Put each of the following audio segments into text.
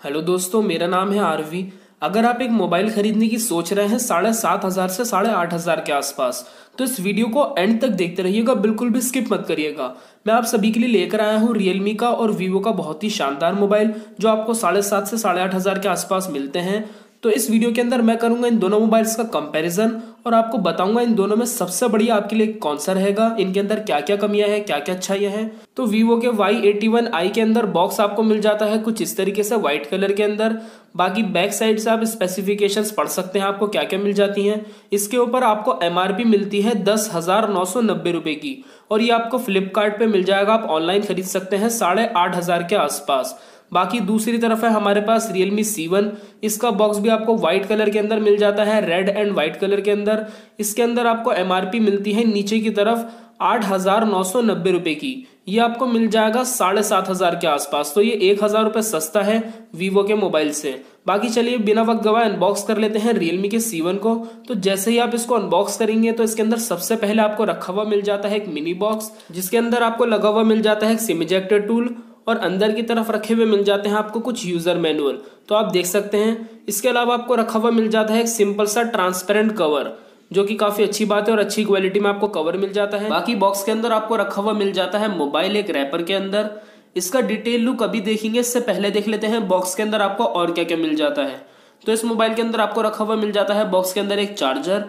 Hello दोस्तों, मेरा नाम है आरवी। अगर आप एक मोबाइल खरीदने की सोच रहे हैं साढ़े सात हज़ार से साढ़े आठ हज़ार के आसपास तो इस वीडियो को एंड तक देखते रहिएगा, बिल्कुल भी स्किप मत करिएगा। मैं आप सभी के लिए लेकर आया हूँ रियलमी का और वीवो का बहुत ही शानदार मोबाइल, जो आपको साढ़े सात से साढ़े आठ हज़ार के आसपास मिलते हैं। तो इस वीडियो के अंदर मैं करूँगा इन दोनों मोबाइल्स का कंपैरिजन और आपको बताऊँगा इन दोनों में सबसे बढ़िया आपके लिए कौन सा रहेगा, इनके अंदर क्या क्या कमियाँ हैं क्या क्या अच्छाइयाँ हैं। तो वीवो के वाई एटी वन आई के अंदर बॉक्स आपको मिल जाता है कुछ इस तरीके से व्हाइट कलर के अंदर। बाकी बैक साइड से आप स्पेसिफिकेशन पढ़ सकते हैं, आपको क्या क्या मिल जाती हैं। इसके ऊपर आपको एमआरपी मिलती है दस हज़ार नौ सौ नब्बे रुपए की। और ये आपको फ्लिपकार्ट मिल जाएगा, आप ऑनलाइन खरीद सकते हैं साढ़े आठ हज़ार के आसपास। बाकी दूसरी तरफ़ है हमारे पास Realme C1 इसका बॉक्स भी आपको व्हाइट कलर के अंदर मिल जाता है रेड एंड व्हाइट कलर के अंदर। इसके अंदर आपको एमआरपी मिलती है नीचे की तरफ़ आठ हज़ार नौ सौ नब्बे रुपए की। ये आपको मिल जाएगा साढ़े सात हज़ार के आसपास। तो ये एक हज़ार रुपए सस्ता है वीवो के मोबाइल से। बाकी चलिए बिना वक्त गवाह अनबॉक्स कर लेते हैं रियलमी के सी को। तो जैसे ही आप इसको अनबॉक्स करेंगे तो इसके अंदर सबसे पहले आपको रखा हुआ मिल जाता है एक मिनी बॉक्स जिसके अंदर आपको लगा हुआ मिल जाता है सिम इजेक्टर टूल और अंदर की तरफ़ रखे हुए मिल जाते हैं आपको कुछ यूज़र मैनुअल तो आप देख सकते हैं, इसके अलावा आपको रखा हुआ मिल जाता है एक सिंपल सा ट्रांसपेरेंट कवर जो कि काफ़ी अच्छी बात है और अच्छी क्वालिटी में आपको कवर मिल जाता है। बाकी बॉक्स के अंदर आपको रखा हुआ मिल जाता है मोबाइल एक रैपर के अंदर। इसका डिटेल लुक अभी देखेंगे, इससे पहले देख लेते हैं बॉक्स के अंदर आपको और क्या क्या मिल जाता है। तो इस मोबाइल के अंदर आपको रखा हुआ मिल जाता है बॉक्स के अंदर एक चार्जर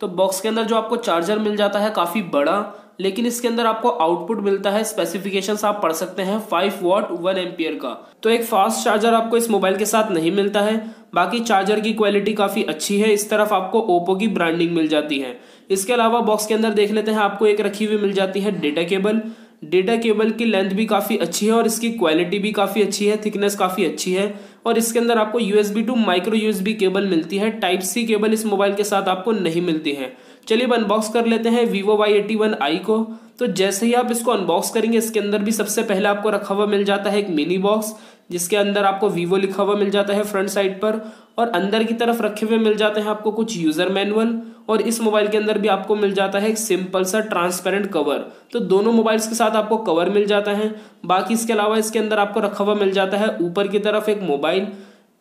तो बॉक्स के अंदर जो आपको चार्जर मिल जाता है काफ़ी बड़ा, लेकिन इसके अंदर आपको आउटपुट मिलता है स्पेसिफिकेशंस आप पढ़ सकते हैं फाइव वॉट वन एम्पियर का। तो एक फास्ट चार्जर आपको इस मोबाइल के साथ नहीं मिलता है, बाकी चार्जर की क्वालिटी काफ़ी अच्छी है, इस तरफ़ आपको ओप्पो की ब्रांडिंग मिल जाती है। इसके अलावा बॉक्स के अंदर देख लेते हैं, आपको एक रखी हुई मिल जाती है डेटा केबल डेटा केबल की लेंथ भी काफ़ी अच्छी है और इसकी क्वालिटी भी काफ़ी अच्छी है, थिकनेस काफ़ी अच्छी है और इसके अंदर आपको USB to micro USB cable मिलती है। टाइप सी केबल इस मोबाइल के साथ आपको नहीं मिलती है। चलिए अब अनबॉक्स कर लेते हैं Vivo Y eighty one i को। तो जैसे ही आप इसको अनबॉक्स करेंगे, इसके अंदर भी सबसे पहले आपको रखा हुआ मिल जाता है एक मिनी बॉक्स जिसके अंदर आपको वीवो लिखा हुआ मिल जाता है फ्रंट साइड पर और अंदर की तरफ़ रखे हुए मिल जाते हैं आपको कुछ यूज़र मैनुअल और इस मोबाइल के अंदर भी आपको मिल जाता है एक सिंपल सा ट्रांसपेरेंट कवर। तो दोनों मोबाइल्स के साथ आपको कवर मिल जाता है। बाकी इसके अलावा इसके अंदर आपको रखा हुआ मिल जाता है ऊपर की तरफ़ एक मोबाइल।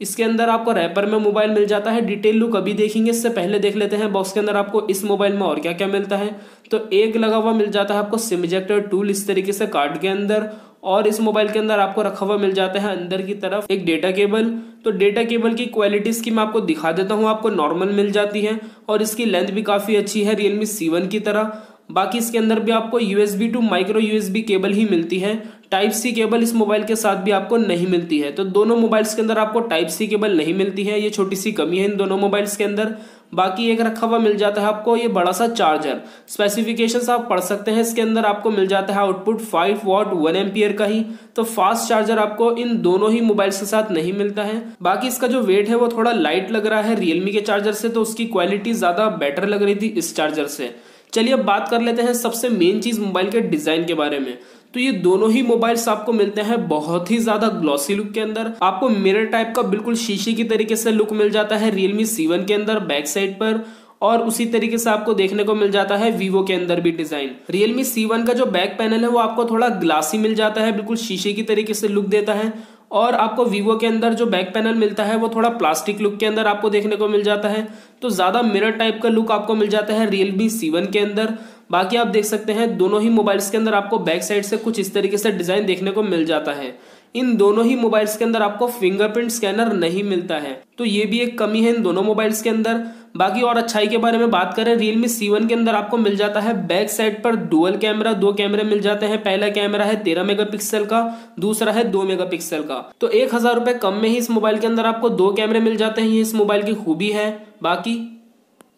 इसके अंदर आपको रैपर में मोबाइल मिल जाता है। डिटेल लुक अभी देखेंगे, इससे पहले देख लेते हैं बॉक्स के अंदर आपको इस मोबाइल में और क्या क्या मिलता है। तो एक लगा हुआ मिल जाता है आपको सिम इजेक्टर टूल इस तरीके से कार्ड के अंदर। और इस मोबाइल के अंदर आपको रखा हुआ मिल जाता है अंदर की तरफ़ एक डेटा केबल। तो डेटा केबल की क्वालिटीज़ की मैं आपको दिखा देता हूँ, आपको नॉर्मल मिल जाती है और इसकी लेंथ भी काफ़ी अच्छी है रियलमी सी की तरह। बाकी इसके अंदर भी आपको U USB to micro U USB cable ही मिलती है। टाइप सी केबल इस मोबाइल के साथ भी आपको नहीं मिलती है। तो दोनों मोबाइल्स के अंदर आपको टाइप सी केबल नहीं मिलती है, ये छोटी सी कमी है इन दोनों मोबाइल्स के अंदर। बाकी एक रखा हुआ मिल जाता है आपको, ये बड़ा सा चार्जर स्पेसिफिकेशन आप पढ़ सकते हैं, इसके अंदर आपको मिल जाता है output five watt one ampere का ही. तो फास्ट चार्जर आपको इन दोनों ही मोबाइल्स के साथ नहीं मिलता है. बाकी इसका जो वेट है वो थोड़ा लाइट लग रहा है रियलमी के चार्जर से तो उसकी क्वालिटी ज़्यादा बेटर लग रही थी इस चार्जर से. चलिए अब बात कर लेते हैं सबसे मेन चीज़ मोबाइल के डिज़ाइन के बारे में। तो ये दोनों ही मोबाइल्स आपको मिलते हैं बहुत ही ज़्यादा ग्लॉसी लुक के अंदर। आपको मिरर टाइप का बिल्कुल शीशे की तरीके से लुक मिल जाता है रियलमी सीवन के अंदर बैक साइड पर और उसी तरीके से आपको देखने को मिल जाता है वीवो के अंदर भी डिज़ाइन रियलमी सी वन का जो बैक पैनल है वो आपको थोड़ा ग्लासी मिल जाता है, बिल्कुल शीशे की तरीके से लुक देता है। और आपको वीवो के अंदर जो बैक पैनल मिलता है, वो थोड़ा प्लास्टिक लुक के अंदर आपको देखने को मिल जाता है। तो ज़्यादा मिरर टाइप का लुक आपको मिल जाता है रियलमी सी सीवन के अंदर। बाकी आप देख सकते हैं, दोनों ही मोबाइल्स के अंदर आपको बैक साइड से कुछ इस तरीके से डिज़ाइन देखने को मिल जाता है। इन दोनों ही मोबाइल्स के अंदर आपको फिंगरप्रिंट स्कैनर नहीं मिलता है। तो ये भी एक कमी है इन दोनों मोबाइल्स के अंदर। बाकी और अच्छाई के बारे में बात करें रियलमी सी के अंदर आपको मिल जाता है बैक साइड पर डुअल कैमरा दो कैमरे मिल जाते हैं। पहला कैमरा है तेरह मेगापिक्सल का, दूसरा है दो मेगापिक्सल का। तो एक हज़ार रुपए कम में ही इस मोबाइल के अंदर आपको दो कैमरे मिल जाते हैं, ये इस मोबाइल की खूबी है। बाकी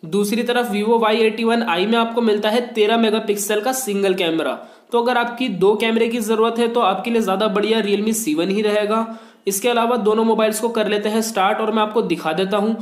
दूसरी तरफ़ Vivo Y81i में आपको मिलता है तेरह मेगापिक्सल का सिंगल कैमरा तो अगर आपकी दो कैमरे की ज़रूरत है तो आपके लिए ज़्यादा बढ़िया Realme C1 ही रहेगा। इसके अलावा दोनों मोबाइल्स को कर लेते हैं स्टार्ट और मैं आपको दिखा देता हूँ।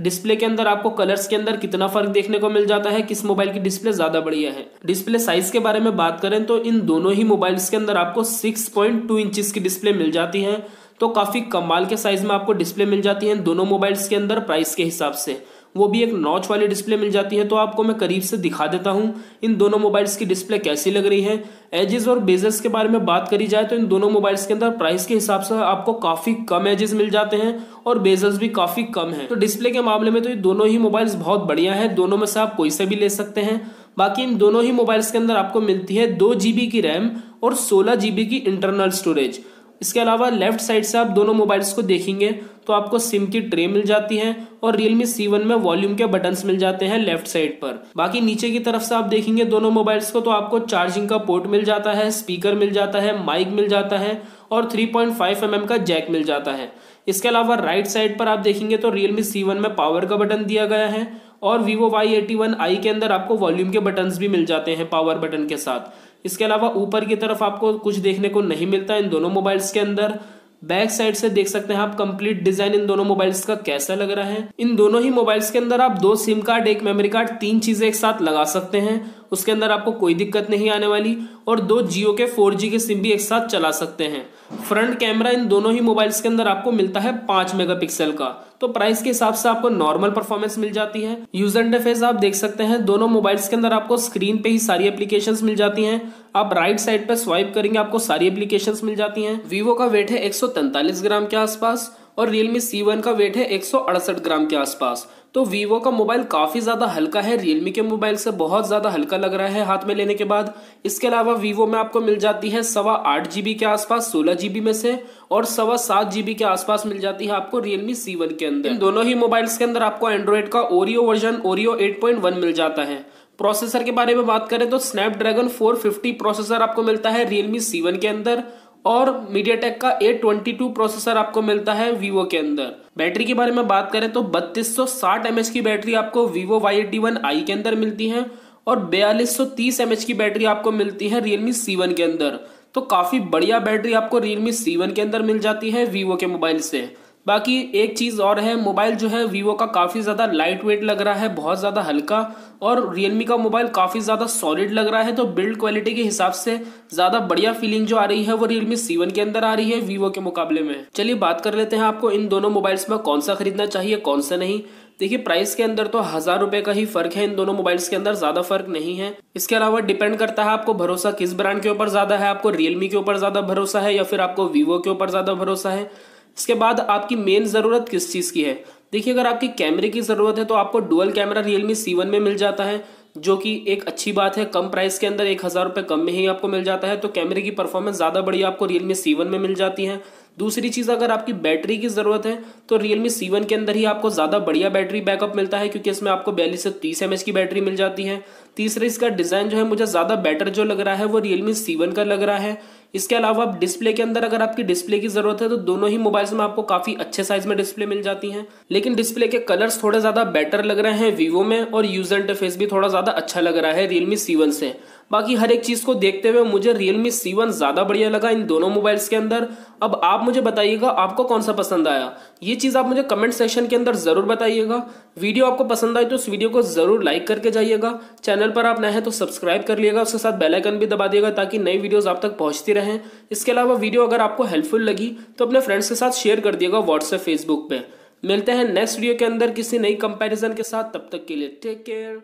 डिस्प्ले के अंदर आपको कलर्स के अंदर कितना फ़र्क देखने को मिल जाता है, किस मोबाइल की डिस्प्ले ज़्यादा बढ़िया है। डिस्प्ले साइज़ के बारे में बात करें तो इन दोनों ही मोबाइल्स के अंदर आपको 6.2 इंचेस की डिस्प्ले मिल जाती है। तो काफ़ी कमाल के साइज़ में आपको डिस्प्ले मिल जाती है दोनों मोबाइल्स के अंदर प्राइस के हिसाब से। वो भी एक नॉच वाली डिस्प्ले मिल जाती है तो आपको मैं करीब से दिखा देता हूँ। इन दोनों मोबाइल्स की डिस्प्ले कैसी लग रही है? एजेस और बेजेस के बारे में बात करी जाए तो इन दोनों मोबाइल्स के अंदर प्राइस के हिसाब से आपको काफ़ी कम एजेस मिल जाते हैं और बेजल्स भी काफ़ी कम है। तो डिस्प्ले के मामले में तो ये दोनों ही मोबाइल्स बहुत बढ़िया है, दोनों में से आप कोई से भी ले सकते हैं। बाकी इन दोनों ही मोबाइल्स के अंदर आपको मिलती है दो जीबी की रैम और सोलह जीबी की इंटरनल स्टोरेज। इसके अलावा लेफ़्ट साइड से आप दोनों मोबाइल्स को देखेंगे तो आपको सिम की ट्रे मिल जाती है और Realme C1 में वॉल्यूम के बटन्स मिल जाते हैं लेफ़्ट साइड पर। बाकी नीचे की तरफ़ से आप देखेंगे दोनों मोबाइल्स को तो आपको चार्जिंग का पोर्ट मिल जाता है स्पीकर मिल जाता है माइक मिल जाता है और 3.5 पॉइंट mm का जैक मिल जाता है। इसके अलावा राइट साइड पर आप देखेंगे तो Realme C1 में पावर का बटन दिया गया है और Vivo Y81i के अंदर आपको वॉल्यूम के बटन्स भी मिल जाते हैं पावर बटन के साथ। इसके अलावा ऊपर की तरफ़ आपको कुछ देखने को नहीं मिलता इन दोनों मोबाइल्स के अंदर। बैक साइड से देख सकते हैं आप कंप्लीट डिज़ाइन इन दोनों मोबाइल्स का कैसा लग रहा है। इन दोनों ही मोबाइल्स के अंदर आप दो सिम कार्ड एक मेमोरी कार्ड तीन चीज़ें एक साथ लगा सकते हैं। उसके अंदर आपको कोई दिक्कत नहीं आने वाली और दो जियो के फोर के सिम भी एक साथ चला सकते हैं। फ्रंट कैमरा इन दोनों ही मोबाइल्स के अंदर आपको मिलता है पाँच मेगापिक्सल का। तो प्राइस के हिसाब से आपको नॉर्मल परफॉर्मेंस मिल जाती है। यूज़र इंटरफेस आप देख सकते हैं, दोनों मोबाइल्स के अंदर आपको स्क्रीन पे ही सारी एप्लीकेशंस मिल जाती हैं। आप राइट साइड पे स्वाइप करेंगे, आपको सारी एप्लीकेशंस मिल जाती हैं। वीवो का वेट है एक सौ तैंतालीस ग्राम के आसपास। और रियलमी सी वन का वेट है एक सौ अड़सठ ग्राम के आसपास। तो वीवो का मोबाइल काफ़ी ज़्यादा हल्का है रियलमी के मोबाइल से बहुत ज़्यादा हल्का लग रहा है हाथ में लेने के बाद। इसके अलावा वीवो में आपको मिल जाती है सवा आठ जीबी के आसपास, सोलह जीबी में से, और सवा सात जीबी के आसपास मिल जाती है आपको रियलमी सी वन के अंदर। इन दोनों ही मोबाइल्स के अंदर आपको एंड्रॉइड का ओरियो वर्जन ओरियो एट मिल जाता है। प्रोसेसर के बारे में बात करें तो स्नैपड्रैगन 450 प्रोसेसर आपको मिलता है रियलमी सी वन के अंदर। और मीडिया टेक का ए ट्वेंटी टू प्रोसेसर आपको मिलता है वीवो के अंदर। बैटरी के बारे में बात करें तो बत्तीस सौ साठ एमएच की बैटरी आपको Vivo Y eighty one i के अंदर मिलती है और बयालीस सौ तीस एमएच की बैटरी आपको मिलती है रियलमी सी वन के अंदर। तो काफ़ी बढ़िया बैटरी आपको रियलमी सी वन के अंदर मिल जाती है वीवो के मोबाइल से। बाकी एक चीज़ और है, मोबाइल जो है, वीवो का काफ़ी ज़्यादा लाइट वेट लग रहा है, बहुत ज़्यादा हल्का और रियलमी का मोबाइल काफ़ी ज़्यादा सॉलिड लग रहा है तो बिल्ड क्वालिटी के हिसाब से ज़्यादा बढ़िया फीलिंग जो आ रही है, वो रियलमी सी के अंदर आ रही है, वीवो के मुकाबले में। चलिए बात कर लेते हैं आपको, इन दोनों मोबाइल्स में कौन सा खरीदना चाहिए, कौन सा नहीं। देखिए प्राइस के अंदर तो हज़ार रुपए का ही फ़र्क है, इन दोनों मोबाइल्स के अंदर ज़्यादा फ़र्क नहीं है। इसके अलावा डिपेंड करता है आपको भरोसा किस ब्रांड के ऊपर ज़्यादा है, आपको रियलमी के ऊपर ज़्यादा भरोसा है, या फिर आपको वीवो के ऊपर ज़्यादा भरोसा है। इसके बाद आपकी मेन ज़रूरत किस चीज़ की है? देखिए, अगर आपकी कैमरे की ज़रूरत है तो आपको डुअल कैमरा रियलमी सी में मिल जाता है, जो कि एक अच्छी बात है, कम प्राइस के अंदर एक हज़ार रुपये कम में ही आपको मिल जाता है तो कैमरे की परफॉर्मेंस ज़्यादा बढ़िया आपको रियलमी सी में मिल जाती है। दूसरी चीज़, अगर आपकी बैटरी की ज़रूरत है तो रियलमी सी के अंदर ही आपको ज़्यादा बढ़िया बैटरी बैकअप मिलता है, क्योंकि इसमें आपको बयालीस से तीस एम की बैटरी मिल जाती है। तीसरा, इसका डिज़ाइन जो है, मुझे ज़्यादा बेटर जो लग रहा है, वो रियलमी सी का लग रहा है। इसके अलावा डिस्प्ले के अंदर, अगर आपकी डिस्प्ले की ज़रूरत है तो दोनों ही मोबाइल्स में आपको काफ़ी अच्छे साइज़ में डिस्प्ले मिल जाती हैं। लेकिन डिस्प्ले के कलर्स थोड़े ज़्यादा बेटर लग रहे हैं वीवो में, और यूज़र इंटरफेस भी थोड़ा ज़्यादा अच्छा लग रहा है रियलमी सी से। बाकी हर एक चीज़ को देखते हुए मुझे रियलमी सी वन ज़्यादा बढ़िया लगा इन दोनों मोबाइल्स के अंदर। अब आप मुझे बताइएगा, आपको कौन सा पसंद आया? ये चीज़ आप मुझे कमेंट सेक्शन के अंदर ज़रूर बताइएगा। वीडियो आपको पसंद आई तो उस वीडियो को ज़रूर लाइक करके जाइएगा। चैनल पर आप नए हैं तो सब्सक्राइब कर लिएगा। उसके साथ बेलाइकन भी दबा दिएगा ताकि नई वीडियोस आप तक पहुँचती रहें। इसके अलावा वीडियो अगर आपको हेल्पफुल लगी तो अपने फ्रेंड्स के साथ शेयर कर दिएगा व्हाट्सएप फेसबुक पे। मिलते हैं नेक्स्ट वीडियो के अंदर किसी नई कंपैरिजन के साथ। तब तक के लिए टेक केयर